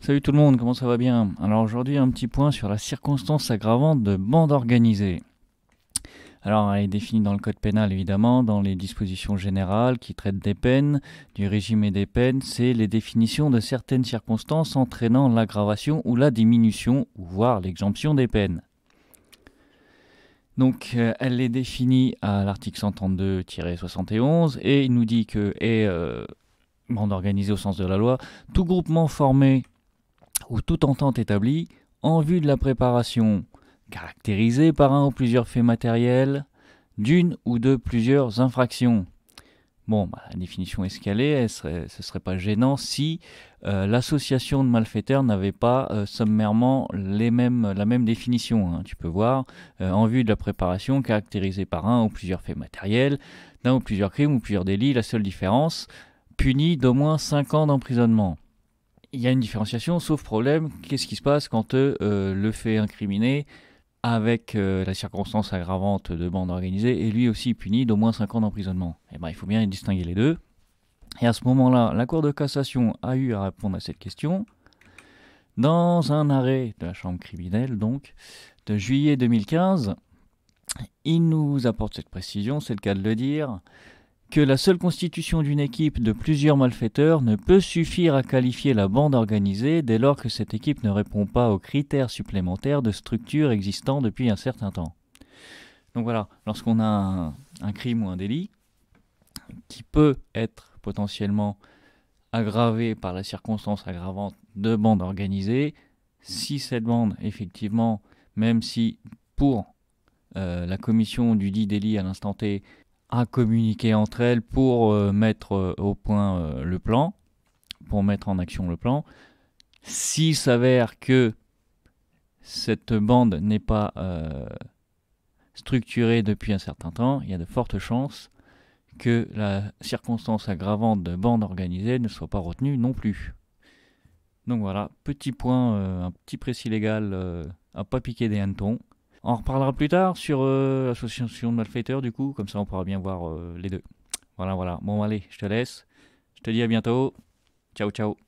Salut tout le monde, comment ça va bien? Alors aujourd'hui un petit point sur la circonstance aggravante de bande organisée. Alors elle est définie dans le code pénal évidemment, dans les dispositions générales qui traitent des peines, du régime et des peines, c'est les définitions de certaines circonstances entraînant l'aggravation ou la diminution, voire l'exemption des peines. Donc euh, elle est définie à l'article 132-71 et il nous dit que est euh, bande organisée au sens de la loi, tout groupement formé ou toute entente établie en vue de la préparation caractérisée par un ou plusieurs faits matériels d'une ou de plusieurs infractions. Bon, bah, la définition escalée, ce ne serait pas gênant si euh, l'association de malfaiteurs n'avait pas euh, sommairement la même définition. Hein. Tu peux voir, euh, en vue de la préparation caractérisée par un ou plusieurs faits matériels, d'un ou plusieurs crimes ou plusieurs délits, la seule différence, puni d'au moins 5 ans d'emprisonnement il y a une différenciation, sauf problème, qu'est-ce qui se passe quand euh, le fait incriminé, avec euh, la circonstance aggravante de bande organisée, est lui aussi puni d'au moins 5 ans d'emprisonnement? Eh ben, il faut bien distinguer les deux. Et à ce moment-là, la Cour de cassation a eu à répondre à cette question dans un arrêt de la Chambre criminelle, donc, de juillet 2015. Il nous apporte cette précision, c'est le cas de le dire que la seule constitution d'une équipe de plusieurs malfaiteurs ne peut suffire à qualifier la bande organisée dès lors que cette équipe ne répond pas aux critères supplémentaires de structure existant depuis un certain temps. Donc voilà, lorsqu'on a un, crime ou un délit qui peut être potentiellement aggravé par la circonstance aggravante de bande organisée, si cette bande, effectivement, même si pour euh, la commission du dit délit à l'instant T, à communiquer entre elles pour euh, mettre euh, au point euh, le plan, pour mettre en action le plan. S'il s'avère que cette bande n'est pas structurée depuis un certain temps, il y a de fortes chances que la circonstance aggravante de bande organisée ne soit pas retenue non plus. Donc voilà, petit point, un petit précis légal à pas piquer des hannetons. On reparlera plus tard sur euh, l'association de malfaiteurs, du coup, comme ça on pourra bien voir euh, les deux. Voilà, voilà. Bon, allez, je te laisse. Je te dis à bientôt. Ciao, ciao.